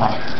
好。